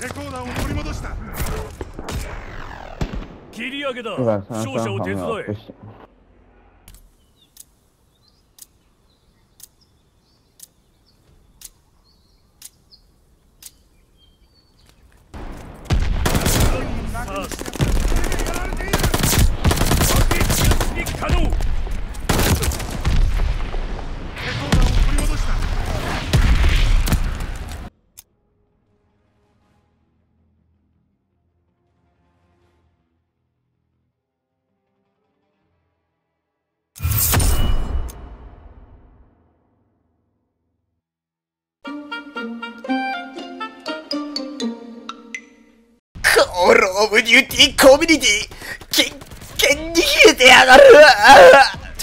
レコーダーを取り戻した。切り上げだ。勝者を手伝えオブデューティーコミュニティキンキンに冷えてやがる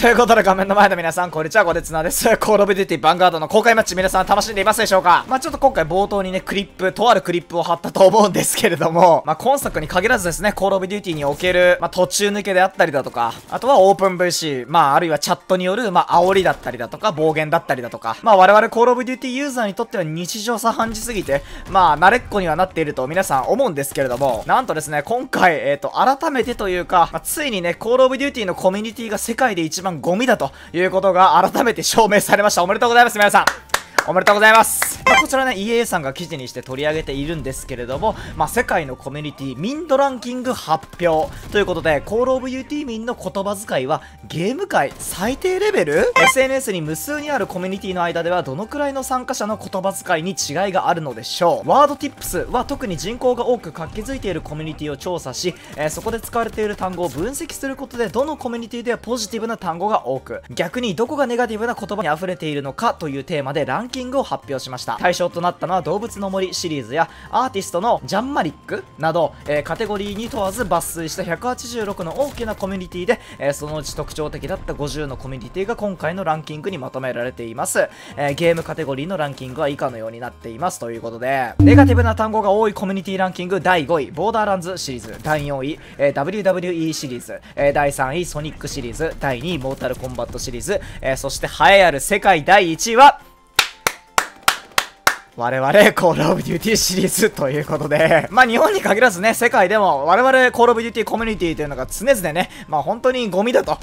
ということで画面の前の皆さん、こんにちは、こてつなです。コールオブデューティヴァンガードの公開マッチ皆さん楽しんでいますでしょうかまあちょっと今回冒頭にね、クリップ、とあるクリップを貼ったと思うんですけれども、まあ今作に限らずですね、コールオブデューティーにおける、まあ途中抜けであったりだとか、あとはオープン VC、まああるいはチャットによる、まあ煽りだったりだとか、暴言だったりだとか、まあ我々コールオブデューティーユーザーにとっては日常茶飯事すぎて、まあ慣れっこにはなっていると皆さん思うんですけれども、なんとですね、今回、えっ、と、改めてというか、まあついにね、コールオブデューティーのコミュニティが世界で一番ゴミだということが改めて証明されました。おめでとうございます、皆さん。おめでとうございます。まあ、こちらね、EA さんが記事にして取り上げているんですけれども、まあ、世界のコミュニティ民度ランキング発表ということで、コールオブデューティ民の言葉遣いはゲーム界最低レベル ?SNS に無数にあるコミュニティの間ではどのくらいの参加者の言葉遣いに違いがあるのでしょう？ワードティップスは特に人口が多く活気づいているコミュニティを調査し、えーそこで使われている単語を分析することでどのコミュニティではポジティブな単語が多く逆にどこがネガティブな言葉に溢れているのかというテーマでランキングキングを発表しました。対象となったのは動物の森シリーズやアーティストのジャンマリックなど、えーカテゴリーに問わず抜粋した186の大きなコミュニティで、えーそのうち特徴的だった50のコミュニティが今回のランキングにまとめられています、えーゲームカテゴリーのランキングは以下のようになっています。ということでネガティブな単語が多いコミュニティランキング第5位ボーダーランズシリーズ。第4位、えー WWE シリーズ、えー第3位ソニックシリーズ。第2位モータルコンバットシリーズ、えーそして栄えある世界第1位は我々、コールオブデューティーシリーズということで、まあ日本に限らずね、世界でも我々コールオブデューティーコミュニティというのが常々ね、まあ本当にゴミだと。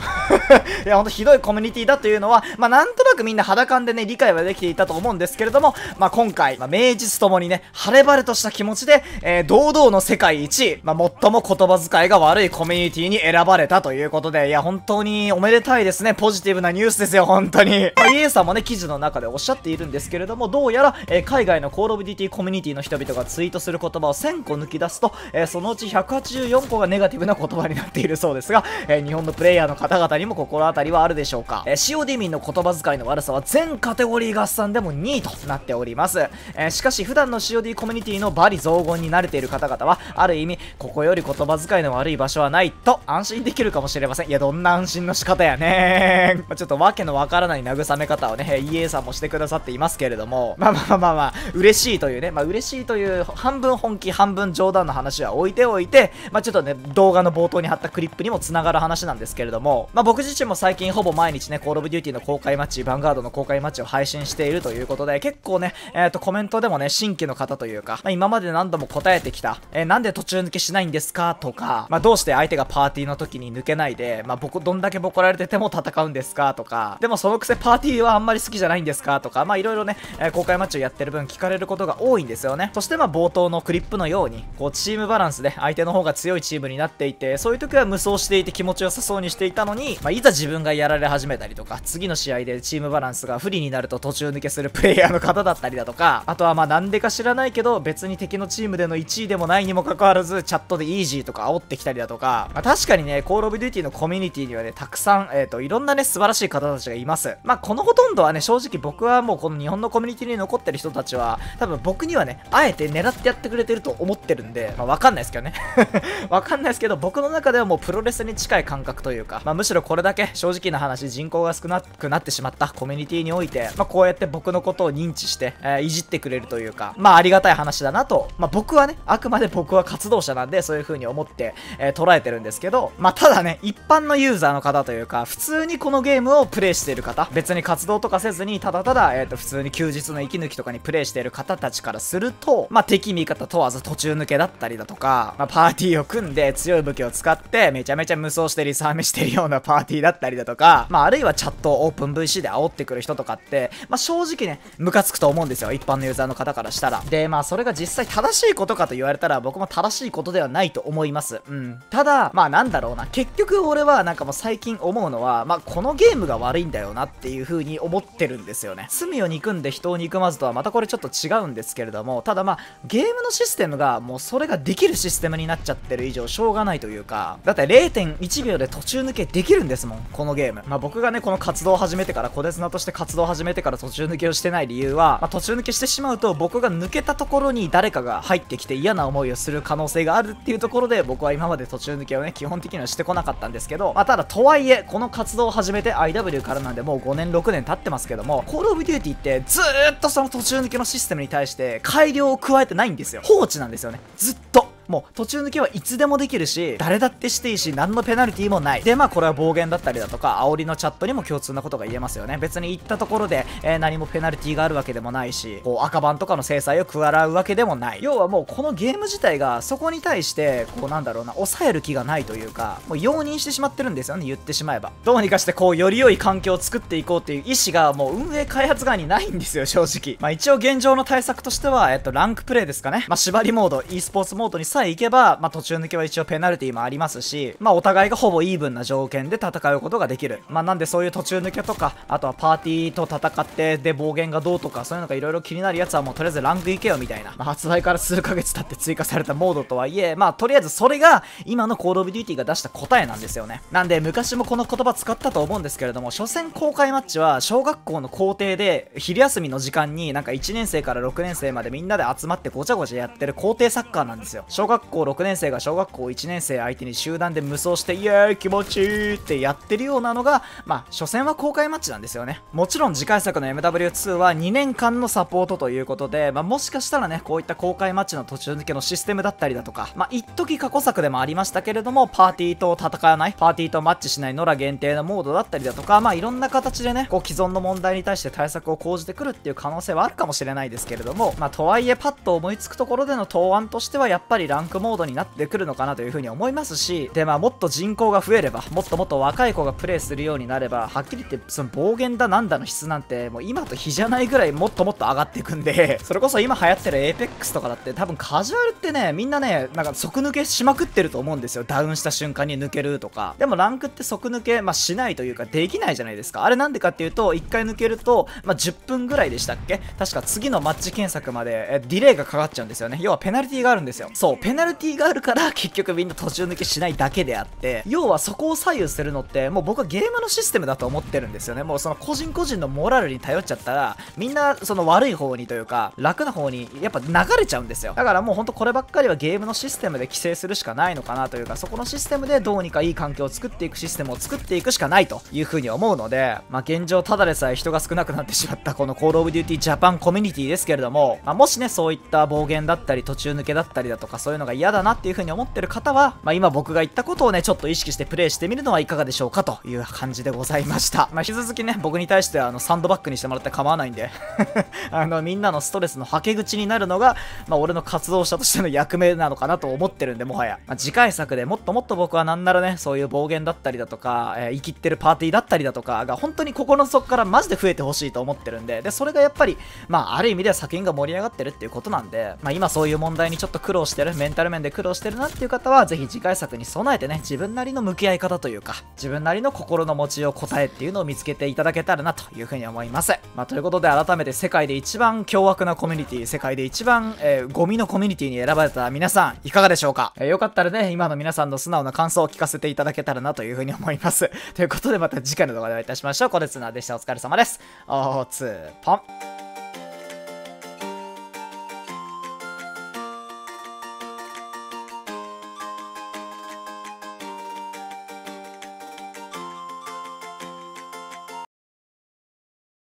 いや、本当ひどいコミュニティだというのは、まあなんとなくみんな肌感でね、理解はできていたと思うんですけれども、まあ今回、まあ名実ともにね、晴れ晴れとした気持ちで、えー堂々の世界一位、まあ最も言葉遣いが悪いコミュニティに選ばれたということで、いや、本当におめでたいですね、ポジティブなニュースですよ、本当に。まあ、EA さんもね、記事の中でおっしゃっているんですけれども、どうやら、えー海外のコールオブデューティコミュニティの人々がツイートする言葉を1000個抜き出すと、えーそのうち184個がネガティブな言葉になっているそうですが、えー日本のプレイヤーの方々にも心当たりはあるでしょうか？えー COD 民の言葉遣いの悪さは全カテゴリー合算でも2位となっております。えーしかし普段の COD コミュニティの罵詈雑言に慣れている方々は、ある意味、ここより言葉遣いの悪い場所はないと安心できるかもしれません。いや、どんな安心の仕方やね まあちょっとわけのわからない慰め方をね、EA さんもしてくださっていますけれども、まあまあまあまあ、嬉しいというね、まあ嬉しいという半分本気半分冗談の話は置いておいて、まあちょっとね、動画の冒頭に貼ったクリップにもつながる話なんですけれども、まあ僕自身も最近ほぼ毎日ね、コールオブデューティの公開マッチ、ヴァンガードの公開マッチを配信しているということで、結構ね、えっ、とコメントでもね、新規の方というか、まあ今まで何度も答えてきた、えーなんで途中抜けしないんですかとか、まあどうして相手がパーティーの時に抜けないで、まあ僕どんだけボコられてても戦うんですかとか、でもそのくせパーティーはあんまり好きじゃないんですかとか、まあいろいろね、えー公開マッチをやってる分聞かれることが多いんですよね。そしてまあ冒頭のクリップのように、こうチームバランスで相手の方が強いチームになっていて、そういう時は無双していて気持ちよさそうにしていたのに、まあいざ自分がやられ始めたりとか、次の試合でチームバランスが不利になると途中抜けする プレイヤーの方だったりだとか、あとはまあなんでか知らないけど、別に敵のチームでの1位でもないにもかかわらず、チャットでイージーとか煽ってきたりだとか、まあ確かにね、コールオブデューティのコミュニティにはね、たくさん、えっ、と、いろんなね、素晴らしい方たちがいます。まあこのほとんどはね、正直僕はもうこの日本のコミュニティに残ってる人たちは、多分僕にはね、あえて狙ってやってくれてると思ってるんで、まあわかんないですけどね。わかんないですけど、僕の中ではもうプロレスに近い感覚というか、まあむしろこれだけ正直な話、人口が少なくなってしまったコミュニティにおいて、まあこうやって僕のことを認知して、えーいじってくれるというか、まあありがたい話だなと、まあ僕はね、あくまで僕は活動者なんで、そういう風に思って、えー捉えてるんですけど、まあただね、一般のユーザーの方というか、普通にこのゲームをプレイしている方、別に活動とかせずに、ただただ、えっ、と、普通に休日の息抜きとかにプレイレイしている方たちからすると、まあ、敵味方問わず途中抜けだったりだとか、まあ、パーティーを組んで強い武器を使ってめちゃめちゃ無双してリサーメしてるようなパーティーだったりだとか、まあ、あるいはチャットオープン VC で煽ってくる人とかって、まあ、正直ね、ムカつくと思うんですよ。一般のユーザーの方からしたら。で、まあ、それが実際正しいことかと言われたら、僕も正しいことではないと思います。うん。ただ、まあ、なんだろうな。結局俺はなんかもう最近思うのは、まあ、このゲームが悪いんだよなっていう風に思ってるんですよね。罪を憎んで人を憎まずとはまたこれちょっと違うんですけれども、ただまあ、ゲームのシステムがもうそれができるシステムになっちゃってる以上しょうがないというか、だって0.1秒で途中抜けできるんですもん、このゲーム。まあ僕がね、この活動を始めてから、コデスナとして活動を始めてから途中抜けをしてない理由は、まあ途中抜けしてしまうと僕が抜けたところに誰かが入ってきて嫌な思いをする可能性があるっていうところで僕は今まで途中抜けをね、基本的にはしてこなかったんですけど、まあただとはいえ、この活動を始めて IW からなんでもう5年6年経ってますけども、コールオブデューティってずーっとその途中抜けのシステムに対して改良を加えてないんですよ。放置なんですよね。ずっと。もう途中抜けはいつでもできるし、誰だってしていいし、何のペナルティもない。で、まあこれは暴言だったりだとか、煽りのチャットにも共通なことが言えますよね。別に言ったところで、えー何もペナルティがあるわけでもないし、こう垢バンとかの制裁を食らうわけでもない。要はもうこのゲーム自体がそこに対して、こうなんだろうな、抑える気がないというか、もう容認してしまってるんですよね、言ってしまえば。どうにかしてこう、より良い環境を作っていこうっていう意思がもう運営開発側にないんですよ、正直。まあ一応現状の対策としては、えっと、ランクプレイですかね。まあ縛りモード、e スポーツモードにさえ行けば、まあ途中抜けは一応ペナルティもありますし、まあお互いがほぼイーブンな条件で戦うことができる。まあなんでそういう途中抜けとか、あとはパーティーと戦って、で暴言がどうとか、そういうのがいろいろ気になるやつはもうとりあえずランク行けよみたいな。まあ発売から数ヶ月経って追加されたモードとはいえ、まあとりあえずそれが今のコールオブデューティが出した答えなんですよね。なんで昔もこの言葉使ったと思うんですけれども、所詮公開マッチは小学校の校庭で昼休みの時間になんか1年生から6年生までみんなで集まってごちゃごちゃやってる校庭サッカーなんですよ。小学校6年生が小学校1年生相手に集団で無双してイエーイ気持ちいいってやってるようなのが、まあ所詮は公開マッチなんですよね。もちろん次回作の MW2 は2年間のサポートということで、まあもしかしたらね、こういった公開マッチの途中抜けのシステムだったりだとか、まあ一時過去作でもありましたけれども、パーティーと戦わない、パーティーとマッチしない野良限定のモードだったりだとか、まあいろんな形でね、こう既存の問題に対して対策を講じてくるっていう可能性はあるかもしれないですけれども、まあとはいえパッと思いつくところでの答案としてはやっぱりラランクモードになってくるのかなというふうに思いますし、でまあもっと人口が増えれば、もっともっと若い子がプレイするようになれば、はっきり言ってその暴言だなんだの質なんてもう今と比じゃないぐらいもっともっと上がっていくんで、それこそ今流行ってる APEX とかだって多分カジュアルってね、みんなね、なんか即抜けしまくってると思うんですよ。ダウンした瞬間に抜けるとか。でもランクって即抜け、まあ、しないというかできないじゃないですか。あれなんでかっていうと、1回抜けると、まあ、10分ぐらいでしたっけ？確か次のマッチ検索までえディレイがかかっちゃうんですよね。要はペナルティがあるんですよ。そう、ペナルティがあるから結局みんな途中抜けしないだけであって、要はそこを左右するのって、もう僕はゲームのシステムだと思ってるんですよね。もうその個人個人のモラルに頼っちゃったら、みんなその悪い方にというか、楽な方にやっぱ流れちゃうんですよ。だからもうほんとこればっかりはゲームのシステムで規制するしかないのかなというか、そこのシステムでどうにかいい環境を作っていくシステムを作っていくしかないというふうに思うので、まあ現状ただでさえ人が少なくなってしまったこのコールオブデューティージャパンコミュニティですけれども、まあ、もしね、そういった暴言だったり途中抜けだったりだとかそういうのが嫌だなっていうふうに思ってる方は、まあ今僕が言ったことをね、ちょっと意識してプレイしてみるのはいかがでしょうかという感じでございました。まあ引き続きね、僕に対してはあのサンドバッグにしてもらって構わないんで あのみんなのストレスのはけ口になるのが、まあ俺の活動者としての役目なのかなと思ってるんで、もはや。まあ、次回作でもっともっと僕はなんならね、そういう暴言だったりだとか、えー生きってるパーティーだったりだとかが本当に心の底からマジで増えてほしいと思ってるんで、で、それがやっぱり、まあある意味では作品が盛り上がってるっていうことなんで、まあ今そういう問題にちょっと苦労してる、メンタル面で苦労してるなっていう方は、ぜひ次回作に備えてね、自分なりの向き合い方というか、自分なりの心の持ちよう答えっていうのを見つけていただけたらなというふうに思います。まあということで改めて世界で一番凶悪なコミュニティ、世界で一番、えーゴミのコミュニティに選ばれた皆さん、いかがでしょうか、えーよかったらね、今の皆さんの素直な感想を聞かせていただけたらなというふうに思います。ということでまた次回の動画でお会いいたしましょう。これつなでした。お疲れ様です。おーつーぽん。